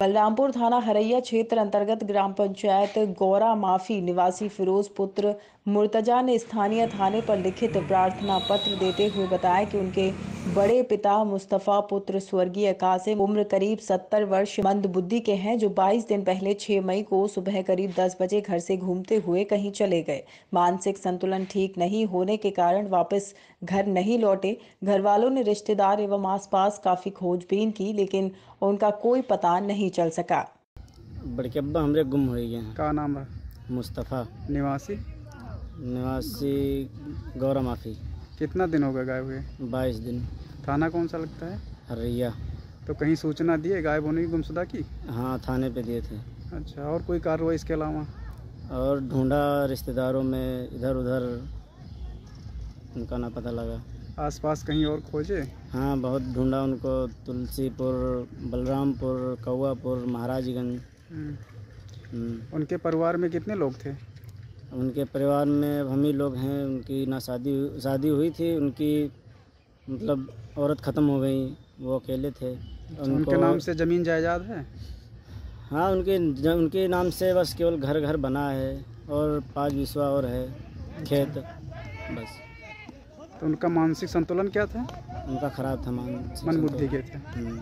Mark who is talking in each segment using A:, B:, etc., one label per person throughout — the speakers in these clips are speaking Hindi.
A: बलरामपुर थाना हरैया क्षेत्र अंतर्गत ग्राम पंचायत गौरा माफ़ी निवासी फिरोज पुत्र मुर्तजा ने स्थानीय थाने पर लिखित प्रार्थना पत्र देते हुए बताया कि उनके बड़े पिता मुस्तफ़ा पुत्र स्वर्गीय कासिम उम्र करीब 70 वर्ष मंद बुद्धि के हैं जो 22 दिन पहले 6 मई को सुबह करीब 10 बजे घर से घूमते हुए कहीं चले गए। मानसिक संतुलन ठीक नहीं होने के कारण वापस घर नहीं लौटे। घर वालों ने रिश्तेदार एवं आसपास काफ़ी खोजबीन की लेकिन उनका कोई पता नहीं चल सका।
B: बड़के अब्बा हमरे गुम हो गए हैं।
C: का नाम है?
B: मुस्तफ़ा।
C: निवासी?
B: निवासी गौरा माफ़ी।
C: कितना दिन हो गए गायब हुए?
B: बाईस दिन।
C: थाना कौन सा लगता है?
B: हरैया।
C: तो कहीं सूचना दिए गायब होने की गुमशुदा की?
B: हाँ थाने पे दिए थे।
C: अच्छा और कोई कार्रवाई इसके अलावा?
B: और ढूंढा रिश्तेदारों में इधर उधर उनका ना पता लगा।
C: आसपास कहीं और खोजे?
B: हाँ बहुत ढूंढा उनको तुलसीपुर बलरामपुर कौआपुर महाराजगंज।
C: हम्म,
B: हम्म,
C: उनके परिवार में कितने लोग थे?
B: उनके परिवार में अब हम ही लोग हैं उनकी ना शादी शादी हुई थी उनकी मतलब औरत ख़त्म हो गई वो अकेले थे।
C: उनके नाम से ज़मीन जायदाद है?
B: हाँ उनके उनके नाम से बस केवल घर घर बना है और पाँच बिस्वा और है खेत बस।
C: तो उनका मानसिक संतुलन क्या था?
B: उनका खराब था मान
C: मन बुद्धि के थे।
B: हम्म।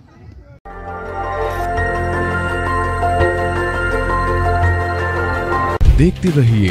D: देखते रहिए